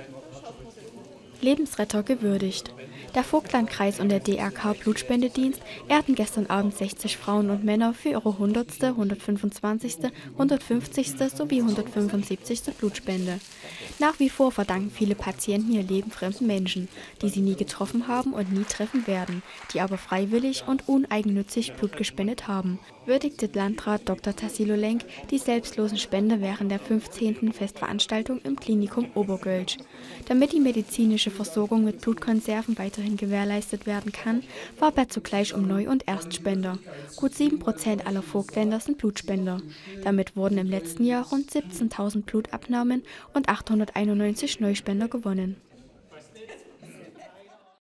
It's a. Lebensretter gewürdigt. Der Vogtlandkreis und der DRK Blutspendedienst ehrten gestern Abend 60 Frauen und Männer für ihre 100., 125., 150. sowie 175. Blutspende. Nach wie vor verdanken viele Patienten ihr Leben fremden Menschen, die sie nie getroffen haben und nie treffen werden, die aber freiwillig und uneigennützig Blut gespendet haben, würdigte Landrat Dr. Tassilo Lenk die selbstlosen Spender während der 15. Festveranstaltung im Klinikum Obergölsch. Damit die medizinische Versorgung mit Blutkonserven weiterhin gewährleistet werden kann, warb er zugleich um Neu- und Erstspender. Gut 7 Prozent aller Vogtländer sind Blutspender. Damit wurden im letzten Jahr rund 17.000 Blutabnahmen und 891 Neuspender gewonnen